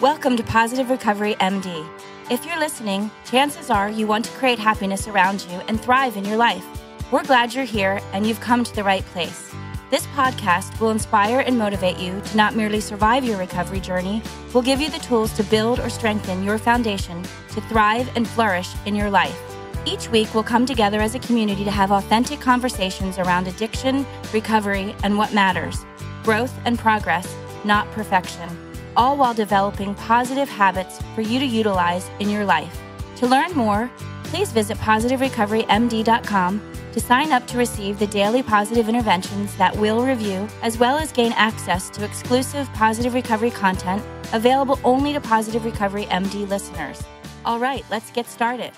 Welcome to Positive Recovery MD. If you're listening, chances are you want to create happiness around you and thrive in your life. We're glad you're here and you've come to the right place. This podcast will inspire and motivate you to not merely survive your recovery journey, will give you the tools to build or strengthen your foundation to thrive and flourish in your life. Each week, we'll come together as a community to have authentic conversations around addiction, recovery, and what matters growth and progress, not perfection all while developing positive habits for you to utilize in your life. To learn more, please visit positiverecoverymd.com to sign up to receive the daily positive interventions that we'll review, as well as gain access to exclusive positive recovery content available only to Positive Recovery MD listeners. All right, let's get started.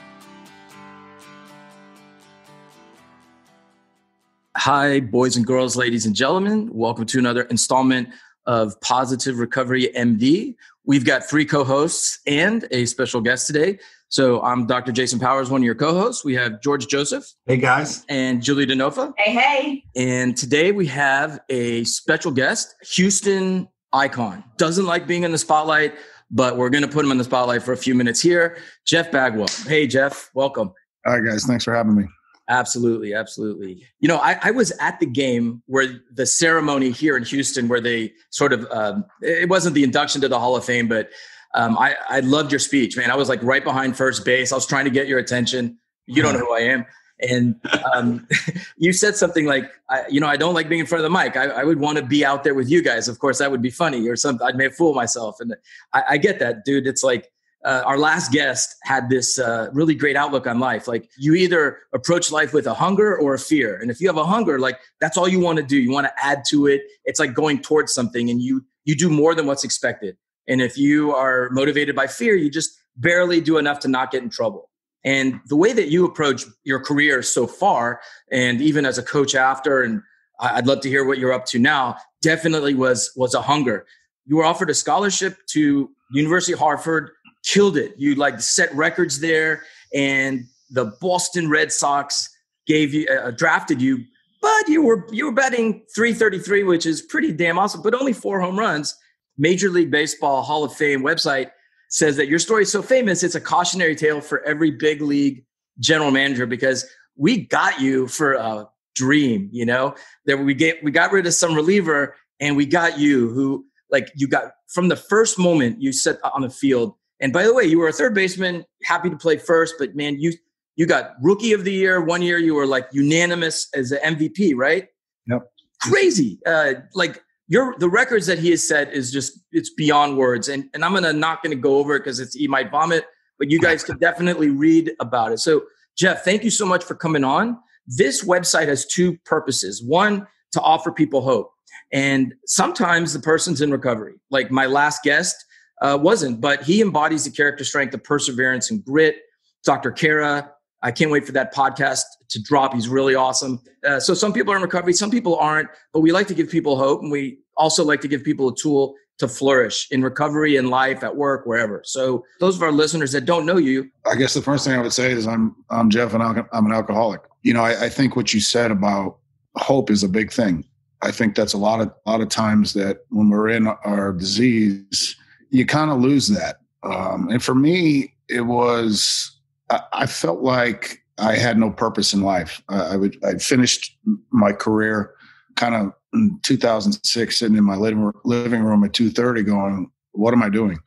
Hi, boys and girls, ladies and gentlemen. Welcome to another installment of Positive Recovery MD. We've got three co hosts and a special guest today. So I'm Dr. Jason Powers, one of your co hosts. We have George Joseph. Hey, guys. And Julie DeNova. Hey, hey. And today we have a special guest, Houston icon. Doesn't like being in the spotlight, but we're going to put him in the spotlight for a few minutes here. Jeff Bagwell. Hey, Jeff. Welcome. All right, guys. Thanks for having me. Absolutely, absolutely. You know, I, I, was at the game where the ceremony here in Houston, where they sort of, um, it wasn't the induction to the Hall of Fame, but um, I, I loved your speech, man. I was like right behind first base. I was trying to get your attention. You don't know who I am. And um, you said something like, I, you know, I don't like being in front of the mic. I, I, would want to be out there with you guys. Of course, that would be funny or something. I may fool myself. And I, I get that, dude. It's like, uh, our last guest had this uh, really great outlook on life. Like you either approach life with a hunger or a fear. And if you have a hunger, like that's all you want to do. You want to add to it. It's like going towards something and you, you do more than what's expected. And if you are motivated by fear, you just barely do enough to not get in trouble. And the way that you approach your career so far, and even as a coach after, and I'd love to hear what you're up to now, definitely was, was a hunger. You were offered a scholarship to University of Hartford killed it. You like set records there, and the Boston Red Sox gave you uh, drafted you, but you were you were batting 333, which is pretty damn awesome, but only four home runs. Major League Baseball Hall of Fame website says that your story is so famous, it's a cautionary tale for every big league general manager because we got you for a dream, you know, that we get we got rid of some reliever and we got you who like you got from the first moment you set on the field and by the way, you were a third baseman, happy to play first, but man, you you got rookie of the year. One year you were like unanimous as an MVP, right? Yep. Crazy. Uh, like your the records that he has set is just it's beyond words. And and I'm gonna not gonna go over it because it's he might vomit, but you guys can definitely read about it. So Jeff, thank you so much for coming on. This website has two purposes. One, to offer people hope. And sometimes the person's in recovery. Like my last guest, uh, wasn't, but he embodies the character strength of perseverance and grit. Dr. Kara, I can't wait for that podcast to drop. He's really awesome. Uh, so some people are in recovery, some people aren't, but we like to give people hope, and we also like to give people a tool to flourish in recovery, in life, at work, wherever. So those of our listeners that don't know you, I guess the first thing I would say is I'm I'm Jeff, and I'm an alcoholic. You know, I, I think what you said about hope is a big thing. I think that's a lot of a lot of times that when we're in our disease you kind of lose that. Um, and for me, it was I, I, felt like I had no purpose in life. I, I would I finished my career kind of in 2006, sitting in my living living room at 2:30, going, "What am I doing?"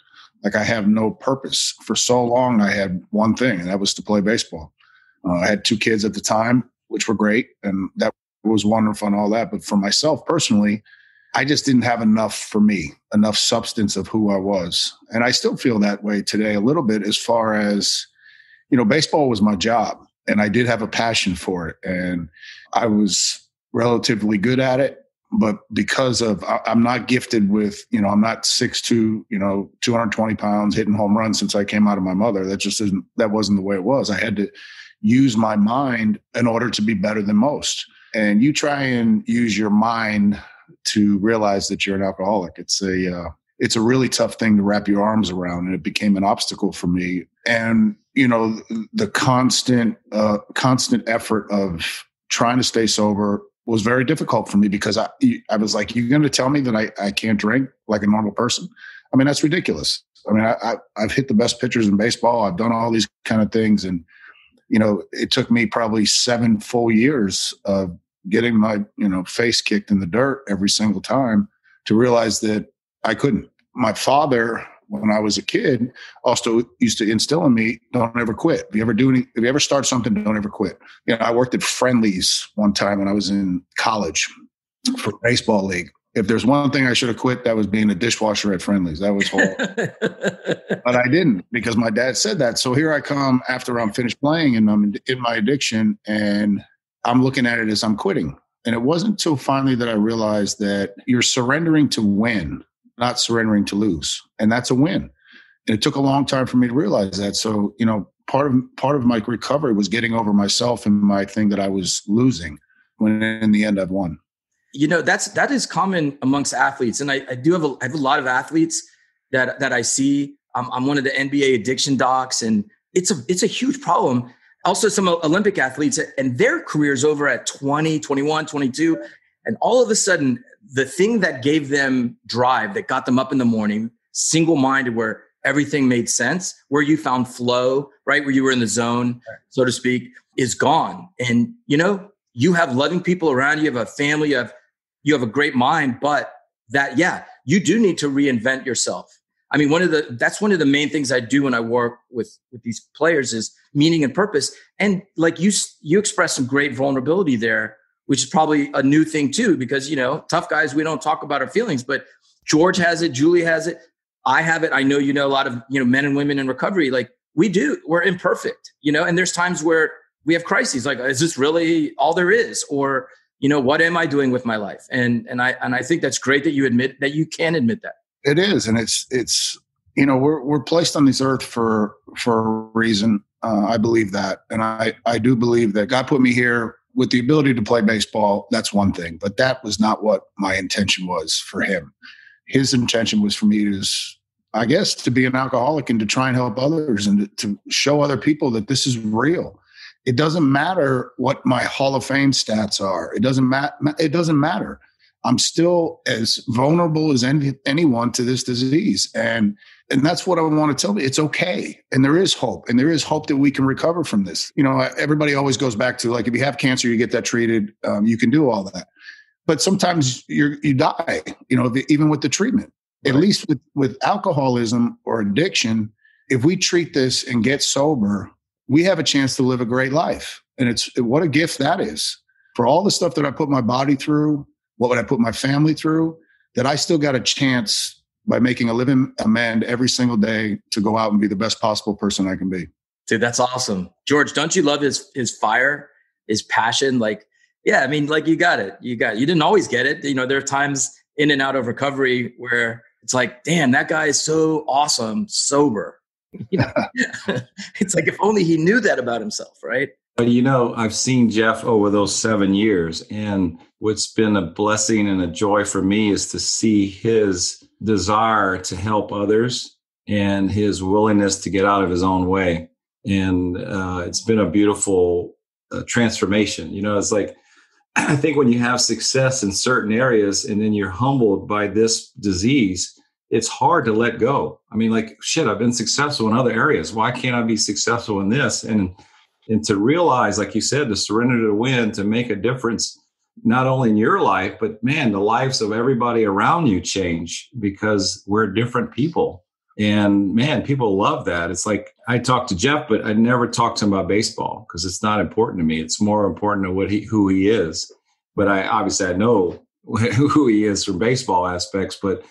Like I have no purpose. For so long, I had one thing, and that was to play baseball. Uh, I had two kids at the time, which were great, and that was wonderful and all that. But for myself personally, I just didn't have enough for me, enough substance of who I was. And I still feel that way today a little bit as far as, you know, baseball was my job and I did have a passion for it. And I was relatively good at it. But because of, I'm not gifted with, you know, I'm not six 6'2, you know, 220 pounds hitting home runs since I came out of my mother. That just isn't, that wasn't the way it was. I had to use my mind in order to be better than most. And you try and use your mind to realize that you're an alcoholic. It's a uh, it's a really tough thing to wrap your arms around, and it became an obstacle for me. And you know, the constant uh, constant effort of trying to stay sober was very difficult for me because I I was like, you're going to tell me that I, I can't drink like a normal person? I mean, that's ridiculous. I mean, I, I, have hit the best pitchers in baseball. I've done all these kind of things. And, you know, it took me probably seven full years of getting my, you know, face kicked in the dirt every single time to realize that I couldn't. My father, when I was a kid, also used to instill in me, don't ever quit. If you ever do any, if you ever start something, don't ever quit. You know, I worked at Friendly's one time when I was in college for baseball league if there's one thing I should have quit, that was being a dishwasher at Friendly's. That was horrible. but I didn't because my dad said that. So here I come after I'm finished playing and I'm in my addiction and I'm looking at it as I'm quitting. And it wasn't until finally that I realized that you're surrendering to win, not surrendering to lose. And that's a win. And it took a long time for me to realize that. So, you know, part of part of my recovery was getting over myself and my thing that I was losing when in the end I've won you know that's that is common amongst athletes and i, I do have a, I have a lot of athletes that that i see I'm, I'm one of the nba addiction docs and it's a it's a huge problem also some olympic athletes and their careers over at 20 21 22 and all of a sudden the thing that gave them drive that got them up in the morning single minded where everything made sense where you found flow right where you were in the zone so to speak is gone and you know you have loving people around you, have a family you have you have a great mind, but that, yeah, you do need to reinvent yourself. I mean, one of the that's one of the main things I do when I work with with these players is meaning and purpose. And like you you express some great vulnerability there, which is probably a new thing too, because you know, tough guys we don't talk about our feelings, but George has it, Julie has it, I have it. I know you know a lot of you know men and women in recovery. Like we do, we're imperfect, you know, and there's times where we have crises. Like, is this really all there is, or you know what am i doing with my life and and i and i think that's great that you admit that you can admit that it is and it's it's you know we're we're placed on this earth for for a reason uh, i believe that and i i do believe that god put me here with the ability to play baseball that's one thing but that was not what my intention was for him his intention was for me to i guess to be an alcoholic and to try and help others and to, to show other people that this is real it doesn't matter what my Hall of Fame stats are. It doesn't matter. It doesn't matter. I'm still as vulnerable as any, anyone to this disease, and and that's what I want to tell you. It's okay, and there is hope, and there is hope that we can recover from this. You know, everybody always goes back to like if you have cancer, you get that treated. Um, you can do all that, but sometimes you you die. You know, even with the treatment. Right. At least with with alcoholism or addiction, if we treat this and get sober, we have a chance to live a great life. And it's what a gift that is for all the stuff that I put my body through, what would I put my family through, that I still got a chance by making a living amend every single day to go out and be the best possible person I can be. Dude, that's awesome. George, don't you love his his fire, his passion? Like, yeah, I mean, like you got it. You got it. you didn't always get it. You know, there are times in and out of recovery where it's like, damn, that guy is so awesome, sober. you know, it's like if only he knew that about himself, right? But you know, I've seen Jeff over those seven years, and what's been a blessing and a joy for me is to see his desire to help others and his willingness to get out of his own way. And uh, it's been a beautiful uh, transformation. You know, it's like I think when you have success in certain areas and then you're humbled by this disease, it's hard to let go. I mean, like, shit, I've been successful in other areas. Why can't I be successful in this? And and to realize, like you said, to surrender to win, to make a difference, not only in your life, but man, the lives of everybody around you change because we're different people. And man, people love that. It's like I talk to Jeff, but I never talk to him about baseball because it's not important to me. It's more important to what he who he is. But I obviously I know who he is from baseball aspects, but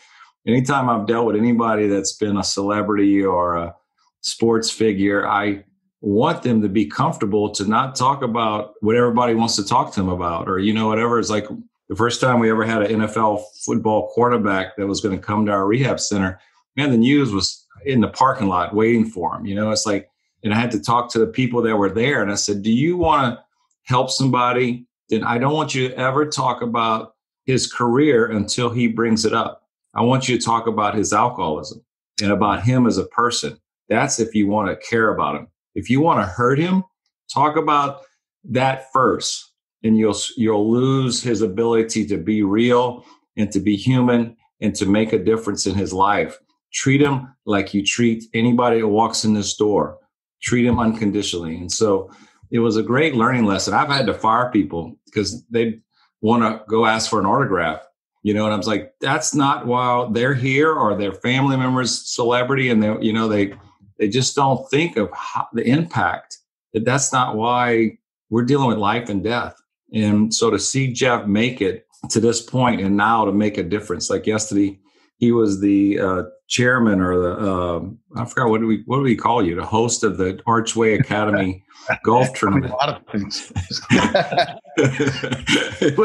anytime I've dealt with anybody that's been a celebrity or a sports figure, I want them to be comfortable to not talk about what everybody wants to talk to them about, or you know, whatever. It's like the first time we ever had an NFL football quarterback that was going to come to our rehab center. Man, the news was in the parking lot waiting for him. You know, it's like, and I had to talk to the people that were there, and I said, "Do you want to help somebody? Then I don't want you to ever talk about his career until he brings it up." I want you to talk about his alcoholism and about him as a person. That's if you want to care about him. If you want to hurt him, talk about that first and you'll you'll lose his ability to be real and to be human and to make a difference in his life treat him like you treat anybody that walks in this door. Treat him unconditionally. And so it was a great learning lesson. I've had to fire people because they want to go ask for an autograph you know and i was like that's not while they're here or their family members celebrity and they you know they they just don't think of how, the impact that that's not why we're dealing with life and death and so to see jeff make it to this point and now to make a difference like yesterday he was the uh, chairman or the uh, I forgot what do we what do we call you the host of the Archway Academy golf tournament. a lot of things. it,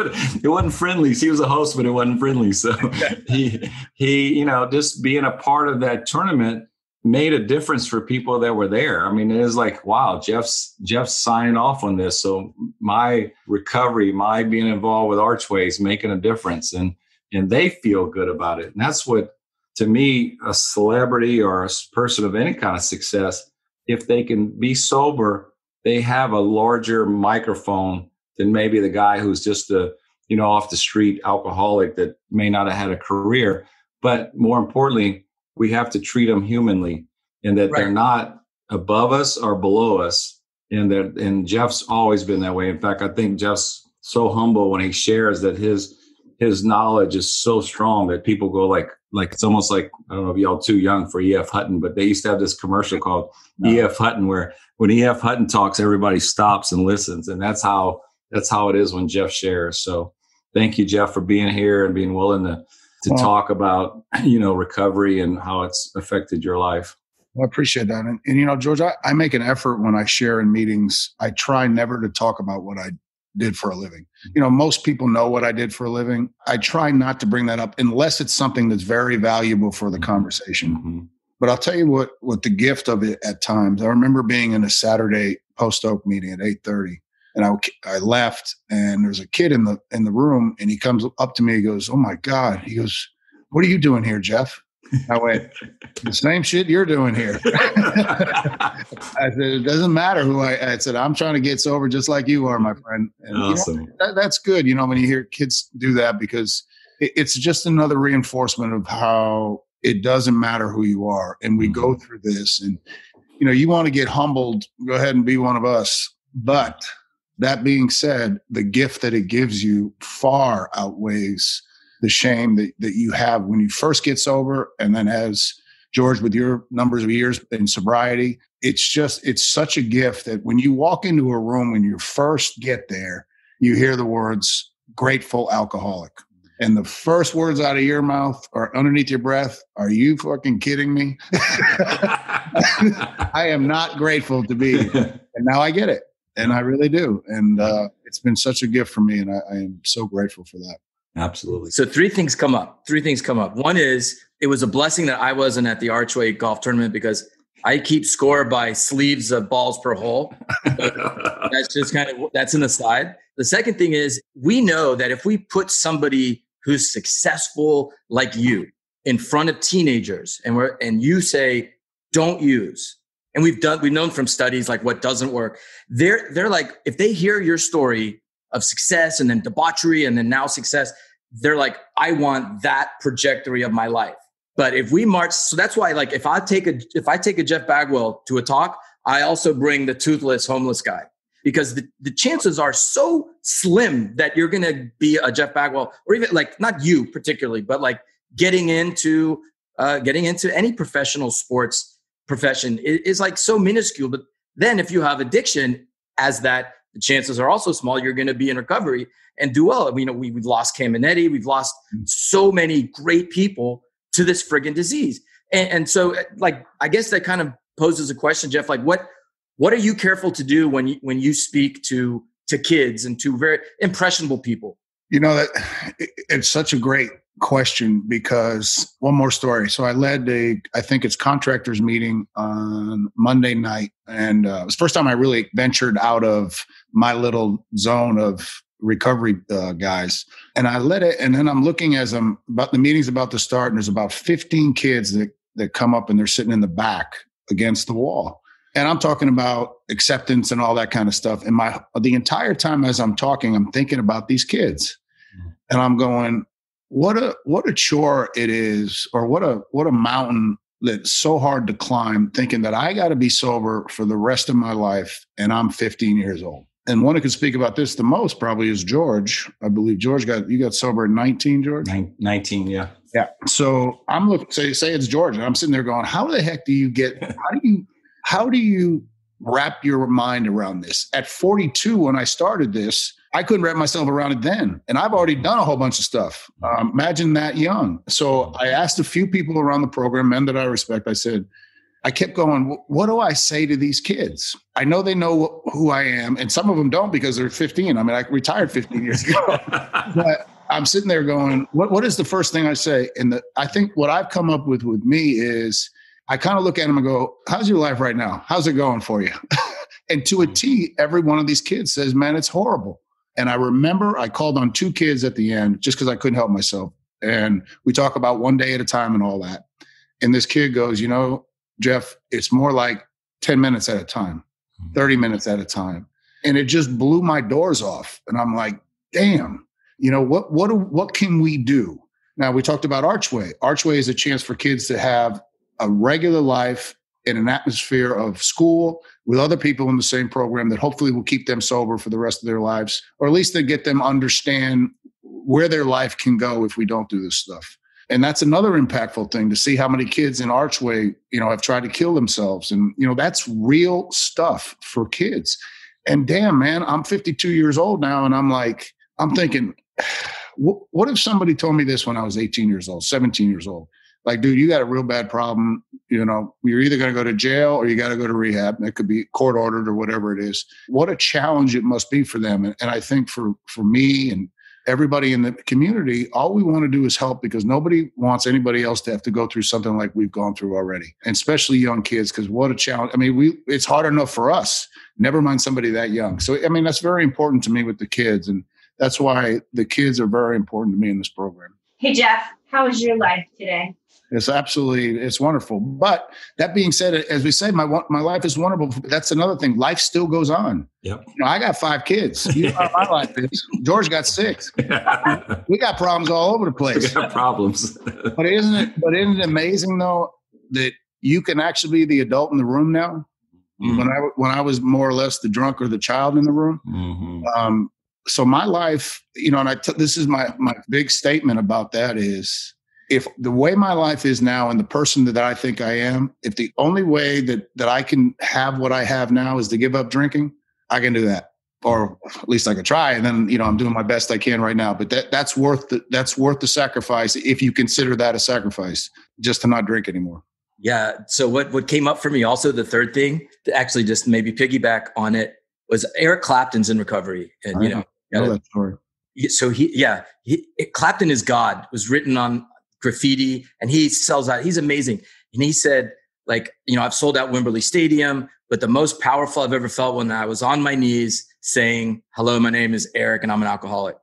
wasn't friendly. He was a host, but it wasn't friendly. So he he you know just being a part of that tournament made a difference for people that were there. I mean, it is like, wow, Jeff's Jeff's signing off on this. So my recovery, my being involved with Archways, making a difference, and and they feel good about it. And that's what, to me, a celebrity or a person of any kind of success, if they can be sober, they have a larger microphone than maybe the guy who's just a you know off the street alcoholic that may not have had a career. But more importantly, we have to treat them humanly, and that right. they're not above us or below us. And that and Jeff's always been that way. In fact, I think Jeff's so humble when he shares that his his knowledge is so strong that people go like like it's almost like I don't know if y'all too young for E.F. Hutton, but they used to have this commercial called no. E.F. Hutton where when E.F. Hutton talks, everybody stops and listens, and that's how that's how it is when Jeff shares. So thank you, Jeff, for being here and being willing to to talk about you know recovery and how it's affected your life. Well, I appreciate that, and, and you know, George, I, I make an effort when I share in meetings. I try never to talk about what I did for a living. You know, most people know what I did for a living. I try not to bring that up unless it's something that's very valuable for the mm-hmm. conversation. Mm-hmm. But I'll tell you what what the gift of it at times. I remember being in a Saturday post oak meeting at 8:30 and I I left and there's a kid in the in the room and he comes up to me he goes, "Oh my god." He goes, "What are you doing here, Jeff?" I went, the same shit you're doing here. I said, it doesn't matter who I, I said, I'm trying to get sober just like you are, my friend. And, awesome. You know, that, that's good. You know, when you hear kids do that, because it, it's just another reinforcement of how it doesn't matter who you are. And we mm-hmm. go through this and, you know, you want to get humbled, go ahead and be one of us. But that being said, the gift that it gives you far outweighs the shame that, that you have when you first get sober and then as George, with your numbers of years in sobriety, it's just, it's such a gift that when you walk into a room, when you first get there, you hear the words grateful alcoholic. And the first words out of your mouth or underneath your breath, are you fucking kidding me? I am not grateful to be. And now I get it. And I really do. And uh, it's been such a gift for me. And I, I am so grateful for that. Absolutely. So three things come up. Three things come up. One is it was a blessing that I wasn't at the Archway golf tournament because I keep score by sleeves of balls per hole. that's just kind of that's an aside. The second thing is we know that if we put somebody who's successful like you in front of teenagers and we're and you say don't use and we've done we've known from studies like what doesn't work they're they're like if they hear your story of success and then debauchery and then now success, they're like, I want that trajectory of my life. But if we march, so that's why, like, if I take a if I take a Jeff Bagwell to a talk, I also bring the toothless homeless guy because the, the chances are so slim that you're going to be a Jeff Bagwell, or even like not you particularly, but like getting into uh, getting into any professional sports profession is, is like so minuscule. But then if you have addiction as that the chances are also small you're going to be in recovery and do well. You know, we, we've lost Caminiti, we've lost mm. so many great people to this friggin' disease. And, and so, uh, like, I guess that kind of poses a question, Jeff. Like, what what are you careful to do when you when you speak to to kids and to very impressionable people? You know that it's such a great question because one more story. So I led a, I think it's contractors meeting on Monday night, and uh, it was the first time I really ventured out of my little zone of recovery uh, guys. And I led it, and then I'm looking as I'm about the meeting's about to start, and there's about 15 kids that that come up and they're sitting in the back against the wall. And I'm talking about acceptance and all that kind of stuff. And my the entire time as I'm talking, I'm thinking about these kids. Mm. And I'm going, what a what a chore it is, or what a what a mountain that's so hard to climb. Thinking that I got to be sober for the rest of my life, and I'm 15 years old. And one who can speak about this the most probably is George. I believe George got you got sober at 19, George. 19, yeah. Yeah. So I'm looking say say it's George, and I'm sitting there going, how the heck do you get? How do you how do you wrap your mind around this? At 42, when I started this, I couldn't wrap myself around it then. And I've already done a whole bunch of stuff. Um, imagine that young. So I asked a few people around the program, men that I respect, I said, I kept going, what do I say to these kids? I know they know who I am, and some of them don't because they're 15. I mean, I retired 15 years ago. but I'm sitting there going, what, what is the first thing I say? And the, I think what I've come up with with me is I kind of look at them and go, how's your life right now? How's it going for you? and to a T, every one of these kids says, man, it's horrible. And I remember I called on two kids at the end just because I couldn't help myself. And we talk about one day at a time and all that. And this kid goes, you know, Jeff, it's more like 10 minutes at a time, hmm. 30 minutes at a time. And it just blew my doors off. And I'm like, damn, you know, what, what, what can we do? Now, we talked about Archway. Archway is a chance for kids to have a regular life in an atmosphere of school with other people in the same program that hopefully will keep them sober for the rest of their lives, or at least they get them understand where their life can go if we don't do this stuff. And that's another impactful thing to see how many kids in Archway, you know, have tried to kill themselves. And, you know, that's real stuff for kids. And damn, man, I'm 52 years old now. And I'm like, I'm thinking, what if somebody told me this when I was 18 years old, 17 years old? Like, dude, you got a real bad problem. You know, you're either going to go to jail or you got to go to rehab. It could be court ordered or whatever it is. What a challenge it must be for them. And, and I think for for me and everybody in the community, all we want to do is help because nobody wants anybody else to have to go through something like we've gone through already, and especially young kids. Because what a challenge! I mean, we it's hard enough for us. Never mind somebody that young. So I mean, that's very important to me with the kids, and that's why the kids are very important to me in this program. Hey Jeff, how was your life today? It's absolutely it's wonderful. But that being said, as we say, my my life is wonderful. That's another thing. Life still goes on. Yep. You know, I got five kids. You know how my life is. George got six. we got problems all over the place. We got problems. but isn't it? But isn't it amazing though that you can actually be the adult in the room now? Mm-hmm. When I when I was more or less the drunk or the child in the room. Mm-hmm. Um, so my life, you know, and I t- this is my my big statement about that is if the way my life is now and the person that I think I am, if the only way that that I can have what I have now is to give up drinking, I can do that. Or at least I could try. And then, you know, I'm doing my best I can right now. But that that's worth the that's worth the sacrifice if you consider that a sacrifice, just to not drink anymore. Yeah. So what what came up for me also, the third thing to actually just maybe piggyback on it was Eric Clapton's in recovery. And you know, know that story. So he, yeah, he, Clapton is God was written on graffiti and he sells out. He's amazing. And he said, like, you know, I've sold out Wembley Stadium, but the most powerful I've ever felt when I was on my knees saying, hello, my name is Eric and I'm an alcoholic.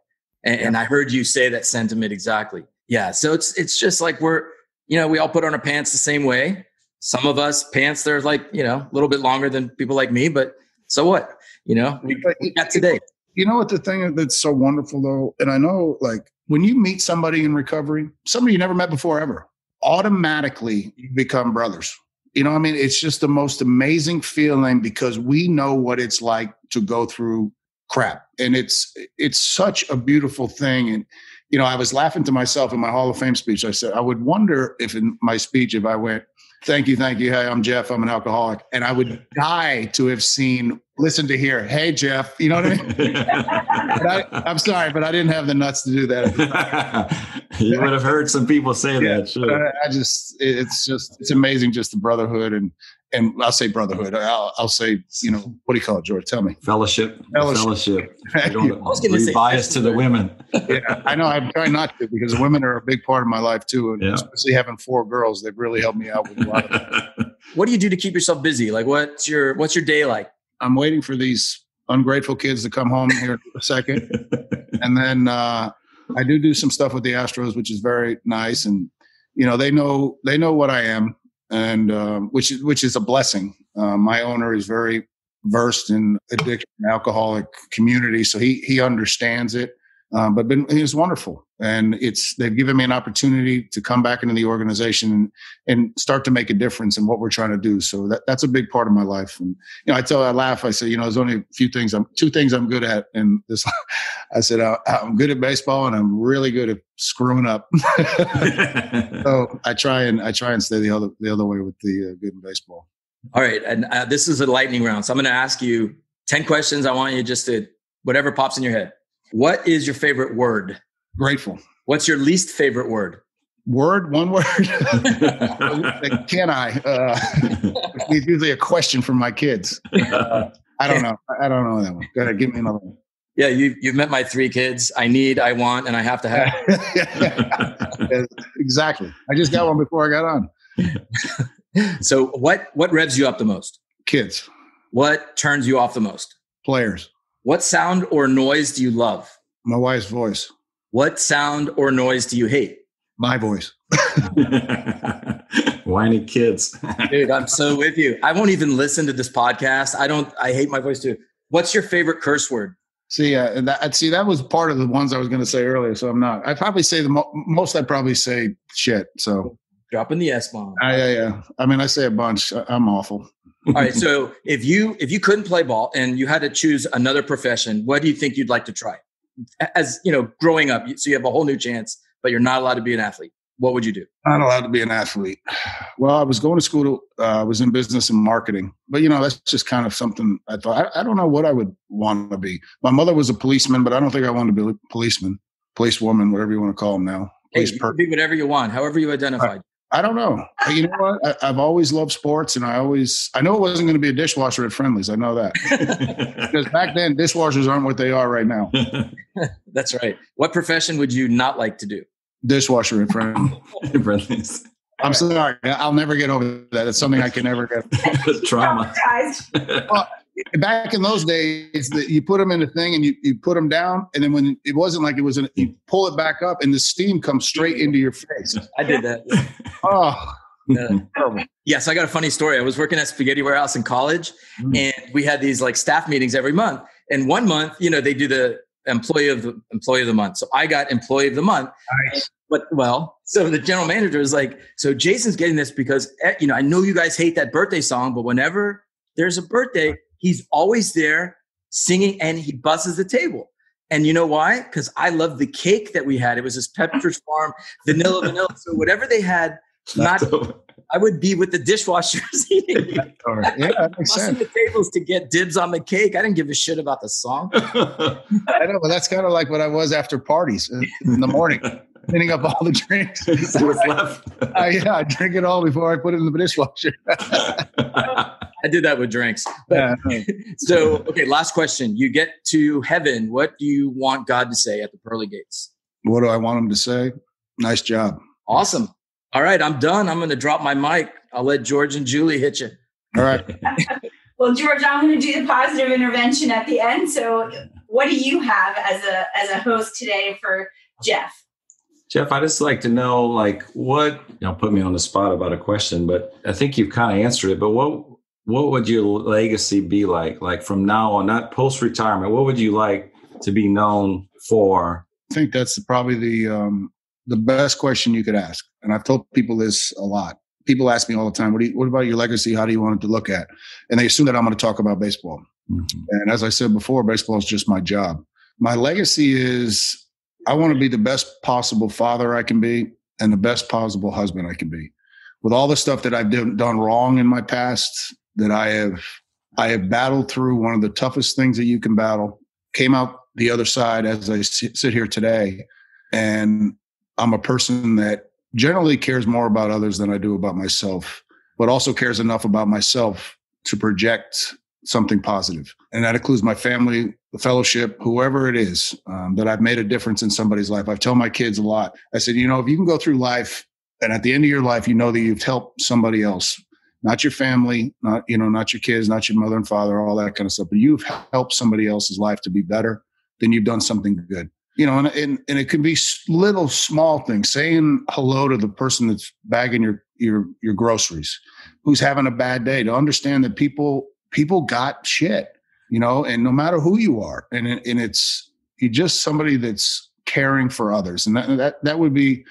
And, yeah. and I heard you say that sentiment exactly. Yeah. So it's, it's just like we're, you know, we all put on our pants the same way. Some of us pants, they're like, you know, a little bit longer than people like me, but so what? You know, we, we got today. You know what the thing that's so wonderful though, and I know like when you meet somebody in recovery, somebody you never met before ever, automatically you become brothers. You know, I mean, it's just the most amazing feeling because we know what it's like to go through crap. And it's it's such a beautiful thing. And you know, I was laughing to myself in my Hall of Fame speech. I said, I would wonder if in my speech, if I went, thank you, thank you. Hey, I'm Jeff. I'm an alcoholic. And I would die to have seen, listen to hear, hey, Jeff. You know what I mean? I, am sorry, but I didn't have the nuts to do that. you would have heard some people say yeah, that. Sure. I, I just, it's just, it's amazing just the brotherhood and, and I'll say brotherhood. I'll, I'll say, you know, what do you call it, George? Tell me. Fellowship. Fellowship. Fellowship. I was going to say bias to the women. yeah, I know. I'm trying not to because women are a big part of my life too, and yeah. especially having four girls, they've really helped me out with a lot of that. what do you do to keep yourself busy? Like, what's your what's your day like? I'm waiting for these ungrateful kids to come home here in a second, and then uh, I do do some stuff with the Astros, which is very nice, and you know they know they know what I am and um, which is which is a blessing. Uh, my owner is very versed in addiction, alcoholic community, so he he understands it. Um, but been, it's wonderful. And it's, they've given me an opportunity to come back into the organization and, and start to make a difference in what we're trying to do. So that, that's a big part of my life. And, you know, I tell, I laugh, I say, you know, there's only a few things I'm, two things I'm good at. And this, I said, uh, I'm good at baseball and I'm really good at screwing up. so I try and, I try and stay the other, the other way with the uh, good in baseball. All right. And uh, this is a lightning round. So I'm going to ask you 10 questions. I want you just to, whatever pops in your head. What is your favorite word? Grateful. What's your least favorite word? Word, one word. Can I? Uh, it's usually a question from my kids. Uh, I don't know. I don't know that one. Go ahead, give me another one. Yeah, you, you've met my three kids. I need, I want, and I have to have. exactly. I just got one before I got on. so, what what revs you up the most? Kids. What turns you off the most? Players. What sound or noise do you love? My wife's voice. What sound or noise do you hate? My voice. Whiny kids. Dude, I'm so with you. I won't even listen to this podcast. I don't, I hate my voice too. What's your favorite curse word? See, uh, that, see, that was part of the ones I was going to say earlier. So I'm not. I probably say the mo- most. I probably say shit. So dropping the s bomb. Uh, yeah, yeah. I mean, I say a bunch. I'm awful. All right. So if you if you couldn't play ball and you had to choose another profession, what do you think you'd like to try? As you know, growing up, so you have a whole new chance, but you're not allowed to be an athlete. What would you do? Not allowed to be an athlete. Well, I was going to school. To, uh, I was in business and marketing, but you know that's just kind of something I thought. I, I don't know what I would want to be. My mother was a policeman, but I don't think I wanted to be a policeman, policewoman, whatever you want to call them now. Police hey, you per- be whatever you want, however you identify. I don't know. You know what? I, have always loved sports, and I always I know it wasn't going to be a dishwasher at Friendly's. I know that because back then dishwashers aren't what they are right now. That's right. What profession would you not like to do? Dishwasher at Friendly's. I'm sorry. I'll never get over that. It's something I can never get. Trauma. Back in those days, that you put them in the thing and you, you put them down, and then when it wasn't like it was, an, you pull it back up, and the steam comes straight into your face. I did that. oh. Uh, yes, I got a funny story. I was working at Spaghetti Warehouse in college, mm. and we had these like staff meetings every month. And one month, you know, they do the employee of the employee of the month. So I got employee of the month. Nice. But well, so the general manager is like, "So Jason's getting this because eh, you know I know you guys hate that birthday song, but whenever there's a birthday, he's always there singing and he buzzes the table. And you know why? Because I love the cake that we had. It was this Pepperidge Farm vanilla vanilla. So whatever they had, not I would be with the dishwashers eating. yeah, that makes sense. the tables to get dibs on the cake. I didn't give a shit about the song. I know, but that's kind of like what I was after parties in the morning, cleaning up all the drinks. What's left? Uh, yeah, I drink it all before I put it in the dishwasher. I did that with drinks. But, yeah. so, okay, last question. You get to heaven. What do you want God to say at the pearly gates? What do I want him to say? Nice job. Awesome. All right, I'm done. I'm going to drop my mic. I'll let George and Julie hit you. All right. well, George, I'm going to do the positive intervention at the end. So, what do you have as a as a host today for Jeff? Jeff, I just like to know, like, what you know, put me on the spot about a question, but I think you've kind of answered it. But what what would your legacy be like? Like from now on, not post retirement, what would you like to be known for? I think that's probably the um, the best question you could ask. And I've told people this a lot. People ask me all the time, what, do you, what about your legacy? How do you want it to look at? And they assume that I'm going to talk about baseball. Mm-hmm. And as I said before, baseball is just my job. My legacy is I want to be the best possible father I can be and the best possible husband I can be. With all the stuff that I've done wrong in my past, that I have I have battled through one of the toughest things that you can battle. Came out the other side as I sit here today, and I'm a person that generally cares more about others than I do about myself, but also cares enough about myself to project something positive. And that includes my family, the fellowship, whoever it is, um, that I've made a difference in somebody's life. I tell my kids a lot. I said, you know, if you can go through life and at the end of your life, you know that you've helped somebody else, not your family, not, you know, not your kids, not your mother and father, all that kind of stuff, but you've helped somebody else's life to be better, then you've done something good you know, and, and, and it can be little small things, saying hello to the person that's bagging your, your, your groceries, who's having a bad day to understand that people, people got shit, you know, and no matter who you are, and, and it's, He's just somebody that's caring for others, and that that that would be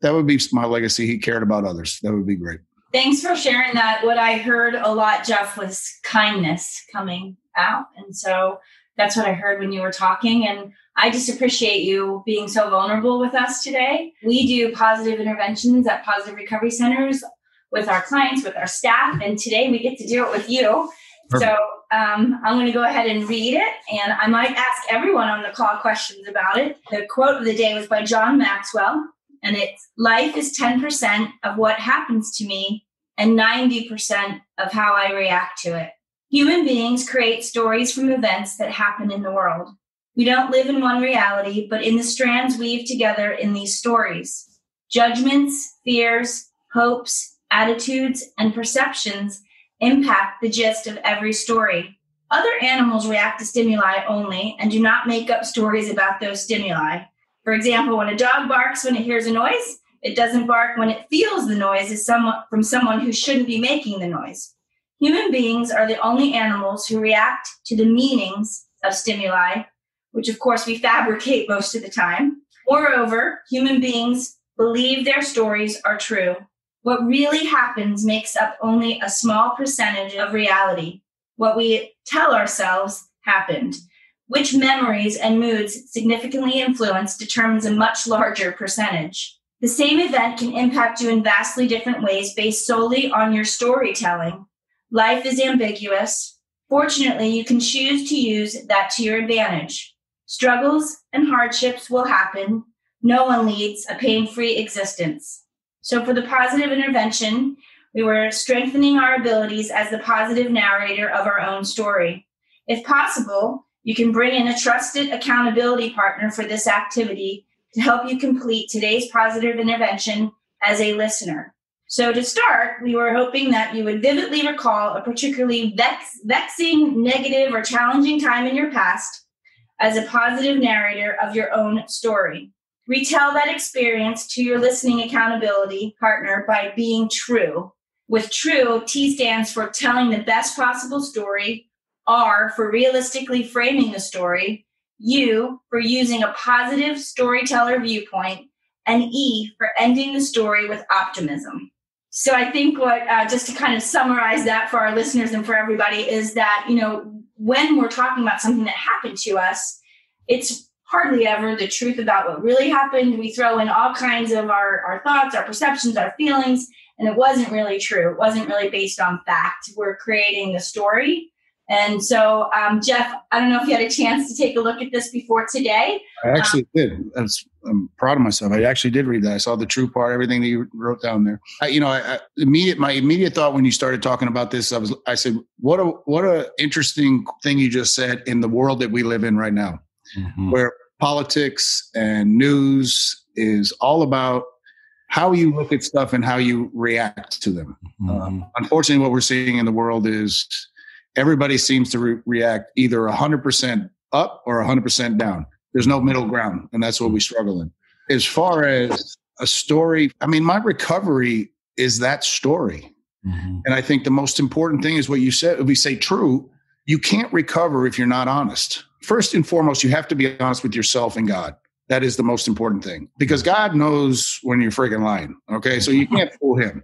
that would be my legacy. He cared about others. That would be great. Thanks for sharing that. What I heard a lot, Jeff, was kindness coming out, and so that's what I heard when you were talking. And I just appreciate you being so vulnerable with us today. We do positive interventions at positive recovery centers with our clients, with our staff, and today we get to do it with you. Perfect. So um, I'm going to go ahead and read it, and I might ask everyone on the call questions about it. The quote of the day was by John Maxwell, and it's Life is 10% of what happens to me and 90% of how I react to it. Human beings create stories from events that happen in the world. We don't live in one reality, but in the strands weaved together in these stories. Judgments, fears, hopes, attitudes, and perceptions impact the gist of every story. Other animals react to stimuli only and do not make up stories about those stimuli. For example, when a dog barks when it hears a noise, it doesn't bark when it feels the noise is someone, from someone who shouldn't be making the noise. Human beings are the only animals who react to the meanings of stimuli, which of course we fabricate most of the time. Moreover, human beings believe their stories are true. What really happens makes up only a small percentage of reality. What we tell ourselves happened. Which memories and moods significantly influence determines a much larger percentage. The same event can impact you in vastly different ways based solely on your storytelling. Life is ambiguous. Fortunately, you can choose to use that to your advantage. Struggles and hardships will happen. No one leads a pain free existence. So, for the positive intervention, we were strengthening our abilities as the positive narrator of our own story. If possible, you can bring in a trusted accountability partner for this activity to help you complete today's positive intervention as a listener. So, to start, we were hoping that you would vividly recall a particularly vex- vexing, negative, or challenging time in your past as a positive narrator of your own story. Retell that experience to your listening accountability partner by being true. With true, T stands for telling the best possible story, R for realistically framing the story, U for using a positive storyteller viewpoint, and E for ending the story with optimism. So I think what, uh, just to kind of summarize that for our listeners and for everybody, is that, you know, when we're talking about something that happened to us, it's hardly ever the truth about what really happened. We throw in all kinds of our, our thoughts, our perceptions, our feelings, and it wasn't really true. It wasn't really based on fact. We're creating the story. And so, um, Jeff, I don't know if you had a chance to take a look at this before today. I actually um, did. I'm proud of myself. I actually did read that. I saw the true part, everything that you wrote down there. I, you know, I, I, immediate my immediate thought when you started talking about this, I was, I said, what a what a interesting thing you just said in the world that we live in right now, mm-hmm. where politics and news is all about how you look at stuff and how you react to them. Mm-hmm. Um, unfortunately, what we're seeing in the world is everybody seems to re- react either 100% up or 100% down. There's no middle ground, and that's what we struggle in. As far as a story, I mean, my recovery is that story. Mm-hmm. And I think the most important thing is what you said. We say true, you can't recover if you're not honest first and foremost, you have to be honest with yourself and God. That is the most important thing because God knows when you're freaking lying. Okay. So you can't fool him.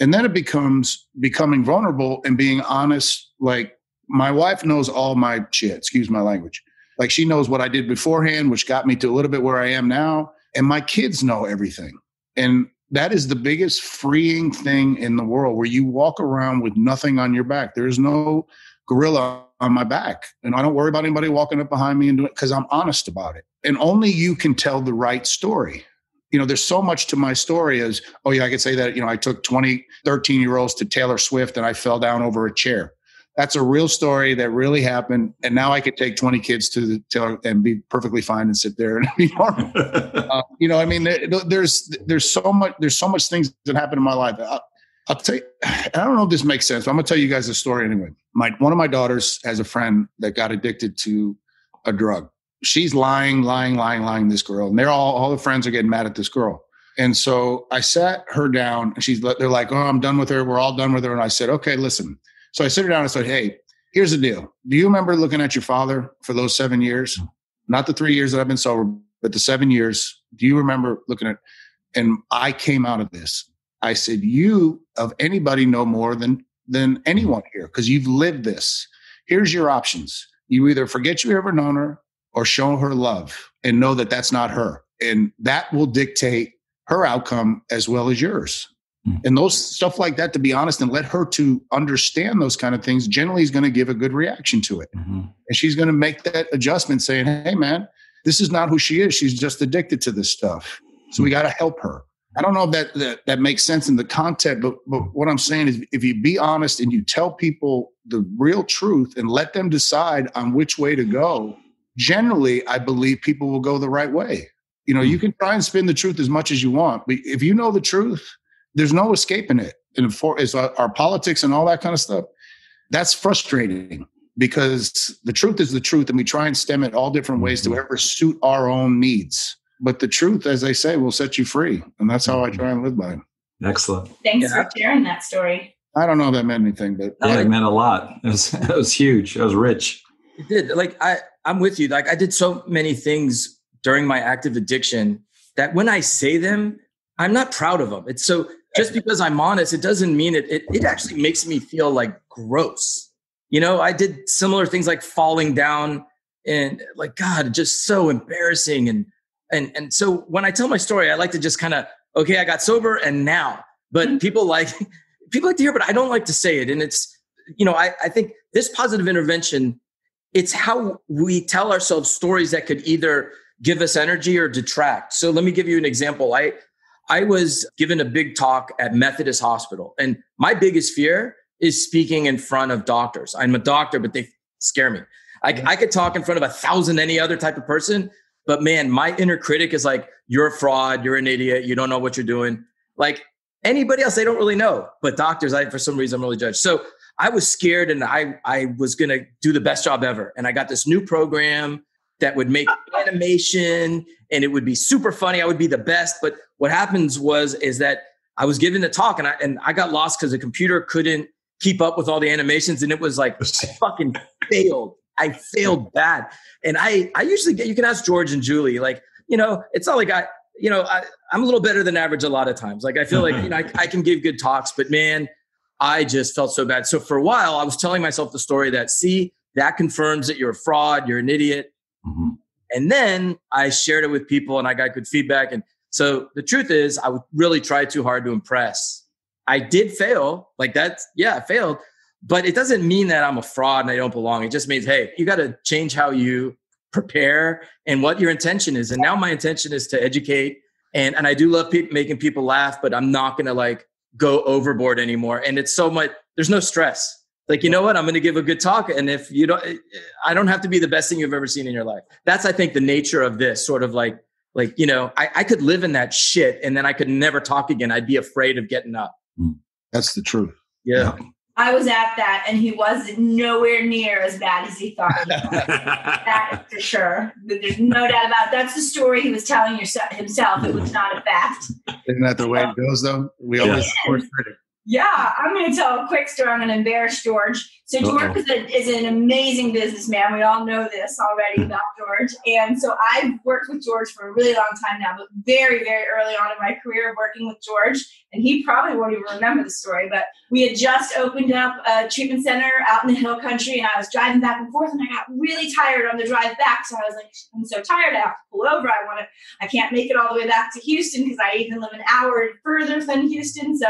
And then it becomes becoming vulnerable and being honest. Like my wife knows all my shit, excuse my language. Like she knows what I did beforehand, which got me to a little bit where I am now. And my kids know everything. And that is the biggest freeing thing in the world where you walk around with nothing on your back. There's no gorilla on my back. And I don't worry about anybody walking up behind me and doing because I'm honest about it. And only you can tell the right story. You know, there's so much to my story as, oh, yeah, I could say that, you know, I took 20, 13 year olds to Taylor Swift and I fell down over a chair. That's a real story that really happened. And now I could take 20 kids to the Taylor and be perfectly fine and sit there and be normal. uh, you know, I mean, there's, there's so much, there's so much things that happen in my life. I'll tell you, I don't know if this makes sense, but I'm gonna tell you guys a story anyway. My one of my daughters has a friend that got addicted to a drug. She's lying, lying, lying, lying. This girl, and they're all all the friends are getting mad at this girl. And so I sat her down, and she's they're like, "Oh, I'm done with her. We're all done with her." And I said, "Okay, listen." So I sit her down and I said, "Hey, here's the deal. Do you remember looking at your father for those seven years?" not the three years that I've been sober, but the seven years. Do you remember looking at? And I came out of this. I said, "You of anybody know more than than anyone here because you've lived this. Here's your options. You either forget you ever known her or show her love and know that that's not her, and that will dictate her outcome as well as yours." Mm-hmm. And those stuff like that, to be honest, and let her to understand those kind of things, generally is going to give a good reaction to it. Mm-hmm. And she's going to make that adjustment saying, Hey man, this is not who she is. She's just addicted to this stuff. So we got to help her. I don't know if that, that that makes sense in the content, but but what I'm saying is if you be honest and you tell people the real truth and let them decide on which way to go, generally I believe people will go the right way. You know, you can try and spin the truth as much as you want, but if you know the truth, there's no escaping it. And for is our, our politics and all that kind of stuff. That's frustrating because the truth is the truth, and we try and stem it all different ways mm-hmm. to ever suit our own needs. But the truth, as they say, will set you free, and that's how I try and live by it. Excellent. Thanks yeah. for sharing that story. I don't know if that meant anything, but yeah, it meant a lot. It was, it was huge. It was rich. It did. Like I, I'm with you. Like I did so many things during my active addiction that when I say them, I'm not proud of them. It's so just because I'm honest, it doesn't mean it, it, it actually makes me feel like gross. You know, I did similar things like falling down and like, God, just so embarrassing. And, and, and so when I tell my story, I like to just kind of, okay, I got sober and now, but mm-hmm. people like, people like to hear, but I don't like to say it. And it's, you know, I, I think this positive intervention, it's how we tell ourselves stories that could either give us energy or detract. So let me give you an example. I, I was given a big talk at Methodist Hospital, and my biggest fear is speaking in front of doctors. I'm a doctor, but they scare me. I, I could talk in front of a thousand any other type of person, but man, my inner critic is like, you're a fraud, you're an idiot, you don't know what you're doing. Like anybody else, they don't really know, but doctors, I for some reason I'm really judged. So I was scared, and I I was gonna do the best job ever, and I got this new program that would make animation and it would be super funny. I would be the best. But what happens was is that I was given the talk and I and I got lost because the computer couldn't keep up with all the animations and it was like I fucking failed. I failed bad. And I I usually get you can ask George and Julie, like, you know, it's not like I you know, I, I'm a little better than average a lot of times. Like I feel like, you know, I, I can give good talks, but man, I just felt so bad. So for a while, I was telling myself the story that, see, that confirms that you're a fraud, you're an idiot. Mm-hmm. And then I shared it with people and I got good feedback. And so the truth is, I would really try too hard to impress. I did fail. Like that's, yeah, I failed. But it doesn't mean that I'm a fraud and I don't belong. It just means, hey, you got to change how you prepare and what your intention is. And now my intention is to educate. And, and I do love pe- making people laugh, but I'm not going to like go overboard anymore. And it's so much, there's no stress. Like you know what? I'm going to give a good talk and if you don't i don't have to be the best thing you've ever seen in your life. That's i think the nature of this sort of like like you know i, I could live in that shit and then i could never talk again. I'd be afraid of getting up. Hmm. that's the truth. Yeah, I was at that, and he was nowhere near as bad as he thought. He that for sure. There's no doubt about it. That's the story he was telling himself. It was not a fact. Isn't that the way it goes, though? We always support critic. Yeah, I'm going to tell a quick story. I'm going to embarrass George. So George is, a, is, an amazing businessman. We all know this already about George. And so I've worked with George for a really long time now, but very, very early on in my career working with George. And he probably won't even remember the story, but we had just opened up a treatment center out in the hill country, and I was driving back and forth, and I got really tired on the drive back. So I was like, I'm so tired, I have to pull over. I want to, I can't make it all the way back to Houston because I even live an hour further than Houston. So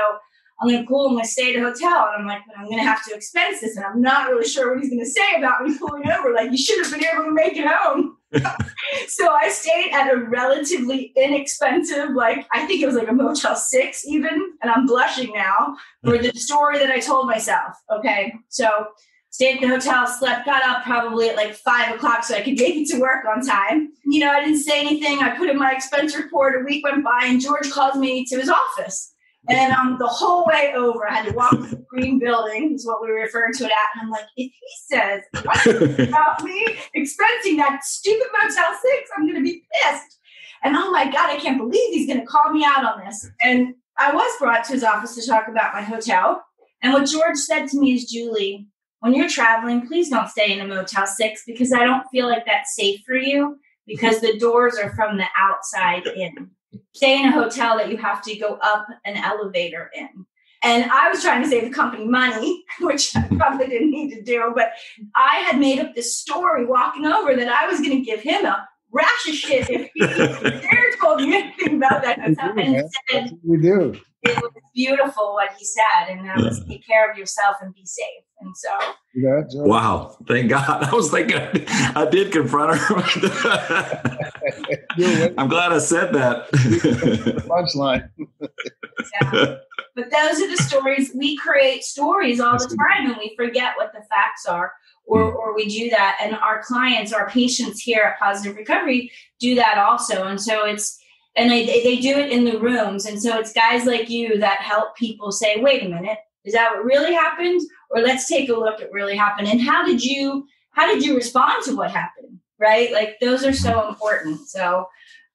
I'm like, cool, I'm gonna stay at a hotel. And I'm like, but I'm gonna have to expense this. And I'm not really sure what he's gonna say about me pulling over. Like, you should have been able to make it home. so I stayed at a relatively inexpensive, like I think it was like a Motel 6 even, and I'm blushing now for the story that I told myself. Okay. So stayed at the hotel, slept, got up probably at like five o'clock so I could make it to work on time. You know, I didn't say anything. I put in my expense report. A week went by and George calls me to his office. And um, the whole way over, I had to walk to the green building, is what we refer to it at. And I'm like, if he says about me expensing that stupid Motel 6, I'm going to be pissed. And oh my God, I can't believe he's going to call me out on this. And I was brought to his office to talk about my hotel. And what George said to me is, Julie, when you're traveling, please don't stay in a Motel 6 because I don't feel like that's safe for you. because the doors are from the outside in. Stay in a hotel that you have to go up an elevator in. And I was trying to save the company money, which I probably didn't need to do. But I had made up this story walking over that I was going to give him a rash of shit if he ever told me anything about that hotel. And instead, we do. It was beautiful what he said, and that was take care of yourself and be safe. And so, yeah, wow, thank God. I was thinking I did confront her. I'm glad I said that. Punchline. yeah. But those are the stories we create stories all the time, and we forget what the facts are or, hmm. or we do that. And our clients, our patients here at Positive Recovery do that also. And so it's, and they, they do it in the rooms. And so it's guys like you that help people say, wait a minute, is that what really happened? Or let's take a look at really happened. And how did you, how did you respond to what happened? Right? Like those are so important. So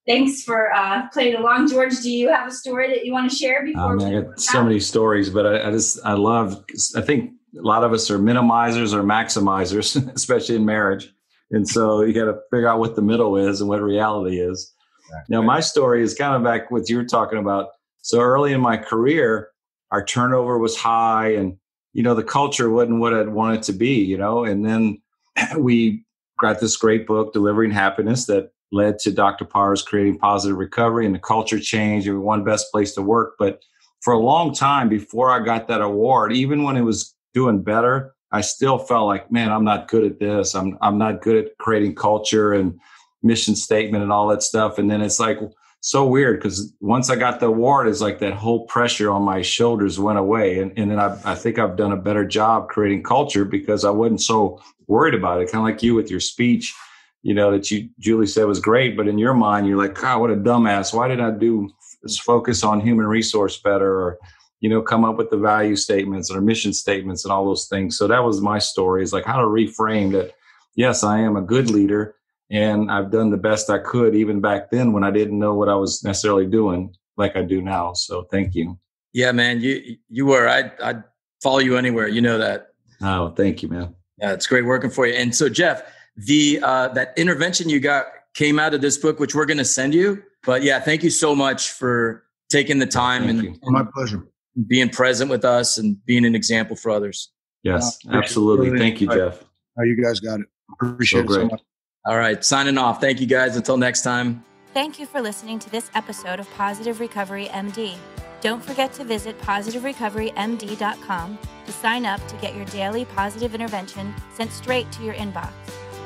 thanks for uh, playing along. George, do you have a story that you want to share before? Um, I got so many stories, but I, I just, I love, I think a lot of us are minimizers or maximizers, especially in marriage. And so you got to figure out what the middle is and what reality is. Now, my story is kind of back what you were talking about. So early in my career, our turnover was high and, you know, the culture wasn't what I'd want it to be, you know, and then we got this great book, Delivering Happiness, that led to Dr. Parr's creating positive recovery and the culture change. Was one best place to work. But for a long time before I got that award, even when it was doing better, I still felt like, man, I'm not good at this. I'm I'm not good at creating culture and mission statement and all that stuff. And then it's like so weird because once I got the award, it's like that whole pressure on my shoulders went away. And, and then I, I think I've done a better job creating culture because I wasn't so worried about it. Kind of like you with your speech, you know, that you Julie said was great, but in your mind, you're like, God, what a dumbass. Why did I do focus on human resource better or you know, come up with the value statements or mission statements and all those things. So that was my story is like how to reframe that. Yes, I am a good leader and I've done the best I could even back then when I didn't know what I was necessarily doing like I do now. So thank you. Yeah, man, you, you were, I, I'd follow you anywhere. You know that. Oh, thank you, man. Yeah, it's great working for you. And so Jeff, the, uh, that intervention you got came out of this book, which we're going to send you. But yeah, thank you so much for taking the time and, and, my pleasure being present with us and being an example for others. Yes, absolutely. Thank you, Jeff. How you guys got it. Appreciate so it so much. All right, signing off. Thank you guys. Until next time. Thank you for listening to this episode of Positive Recovery MD. Don't forget to visit positiverecoverymd.com to sign up to get your daily positive intervention sent straight to your inbox.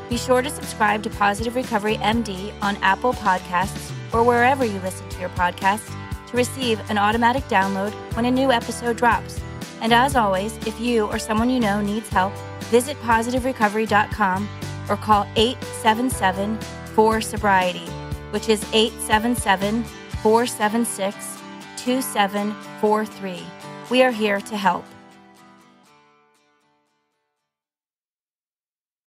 Be sure to subscribe to Positive Recovery MD on Apple Podcasts or wherever you listen to your podcasts to receive an automatic download when a new episode drops. And as always, if you or someone you know needs help, visit positiverecovery.com or call 877 4 Sobriety, which is 877 476 2743. We are here to help.